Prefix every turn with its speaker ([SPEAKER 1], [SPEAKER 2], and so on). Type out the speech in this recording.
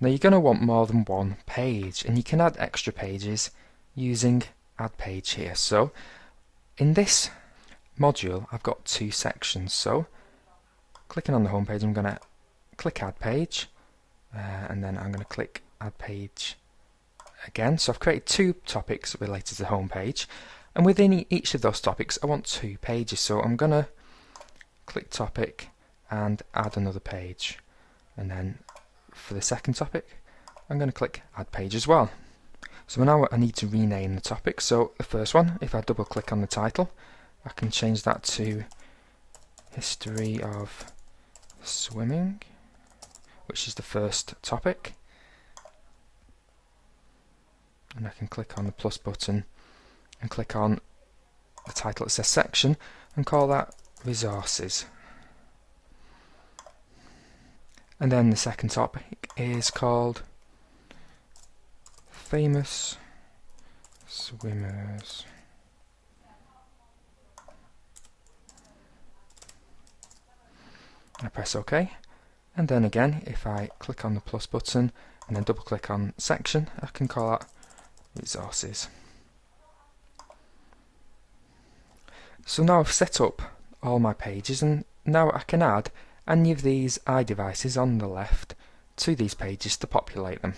[SPEAKER 1] Now you're going to want more than one page and you can add extra pages using add page here. So in this module I've got two sections. So clicking on the home page I'm going to click add page uh, and then I'm going to click add page again. So I've created two topics related to the home page and within each of those topics I want two pages. So I'm going to click topic and add another page and then for the second topic I'm going to click add page as well. So now I need to rename the topic. So the first one if I double click on the title I can change that to history of swimming which is the first topic. And I can click on the plus button and click on the title that says section and call that resources and then the second topic is called famous swimmers. I press OK and then again if I click on the plus button and then double click on section I can call that resources. So now I've set up all my pages and now I can add any of these iDevices on the left to these pages to populate them.